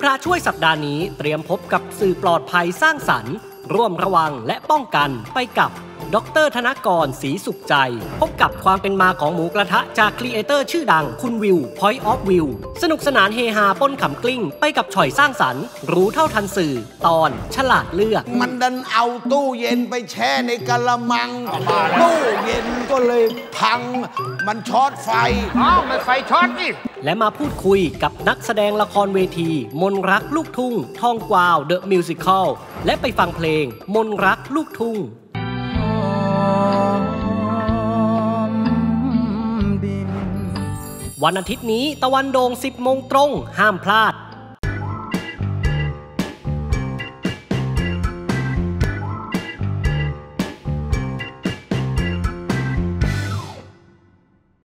พระช่วยสัปดาห์นี้เตรียมพบกับสื่อปลอดภัยสร้างสรรค์ ร่วมระวังและป้องกันไปกับดรธนกรศรีสุขใจ พบกับความเป็นมาของหมูกระทะจาก creator ชื่อดังคุณวิว Point of View สนุกสนานเฮฮาปนขำกลิ้ง ไปกับฉ่อยสร้างสรรค์ รู้เท่าทันสื่อ ตอนฉลาดเลือก มันดันเอาตู้เย็นไปแช่ในกะละมัง ตู้เย็นก็เลยพัง มันช็อตไฟ อ้าวมันไฟช็อตนี่ และมาพูดคุยกับนักแสดงละครเวที มนรักลูกทุ่งทองกวาวเดอะมิวสิคลและไปฟังเพลง มนรักลูกทุ่งวันอาทิตย์นี้ตะวันโดง 10 โมงตรง ห้ามพลาด